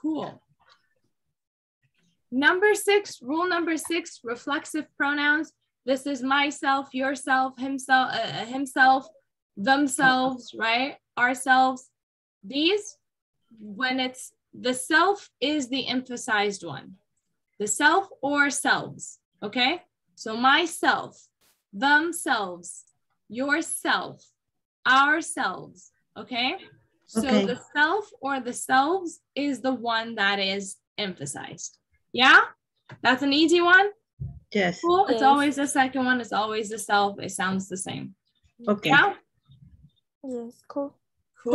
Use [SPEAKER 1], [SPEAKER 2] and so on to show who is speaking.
[SPEAKER 1] Cool. Number six, rule number six, reflexive pronouns. This is myself, yourself, himself, uh, uh, himself, themselves, right? Ourselves. These, when it's the self is the emphasized one. The self or selves, okay? So myself, themselves, yourself, ourselves, okay? So
[SPEAKER 2] Okay.
[SPEAKER 1] the self or the selves is the one that is emphasized. Yeah? That's an easy one.
[SPEAKER 2] Yes.
[SPEAKER 1] Cool. It's
[SPEAKER 3] Yes.
[SPEAKER 1] always the second one. It's always the self. It sounds the same.
[SPEAKER 2] Okay.
[SPEAKER 1] Yeah?
[SPEAKER 3] Yes, cool.
[SPEAKER 1] Cool.